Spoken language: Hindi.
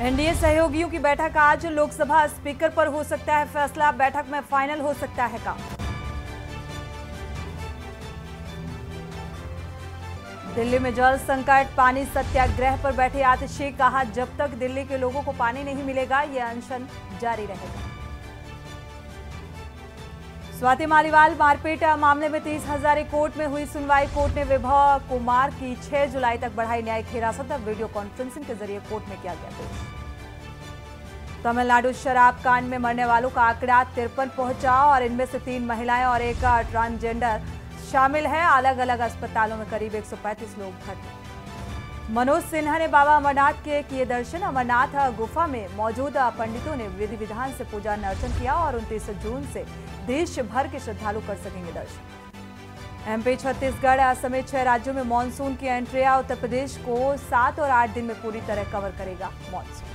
एनडीए सहयोगियों की बैठक आज लोकसभा स्पीकर पर हो सकता है फैसला। बैठक में फाइनल हो सकता है काम। दिल्ली में जल संकट, पानी सत्याग्रह पर बैठे आतिशी, कहा जब तक दिल्ली के लोगों को पानी नहीं मिलेगा यह अनशन जारी रहेगा। स्वाति मालीवाल मारपीट मामले में तीस हजारी कोर्ट में हुई सुनवाई। कोर्ट ने विभव कुमार की 6 जुलाई तक बढ़ाई न्यायिक हिरासत। वीडियो कॉन्फ्रेंसिंग के ज़रिए कोर्ट में किया गया पेश। तमिलनाडु शराब कांड में मरने वालों का आंकड़ा तिरपन पहुँचा और इनमें से तीन महिलाएँ और एक ट्रांसजेंडर शामिल है। अलग अलग अस्पतालों में करीब 135 लोग भर्ती। मनोज सिन्हा ने बाबा अमरनाथ के किए दर्शन। अमरनाथ गुफा में मौजूद पंडितों ने विधि विधान से पूजा अर्चन किया और उनतीस जून से देश भर के श्रद्धालु कर सकेंगे दर्शन। एमपी छत्तीसगढ़ समेत छह राज्यों में मानसून की एंट्रिया उत्तर प्रदेश को सात और आठ दिन में पूरी तरह कवर करेगा मानसून।